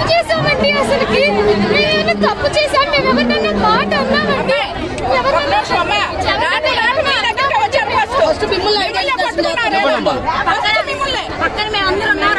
తప్పు చేసామండి అసలుకి? మేము తప్పు చేసాం మేము ఎవరినన్నా మాట అన్నామండి ఎవరన్నా పక్కన మేము అందరం ఉన్నారు.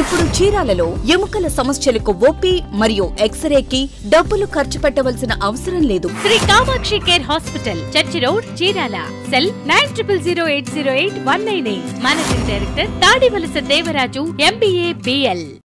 ఇప్పుడు చీరాలలో ఎముకల సమస్యలకు ఓపీ మరియు ఎక్స్రేకి డబ్బులు ఖర్చు పెట్టవలసిన అవసరం లేదు. Shri Kamakshi care hospital church road Chirala. Cell nine triple zero eight zero eight one nine eight managing director Tadivalasa Devaraju MBA BL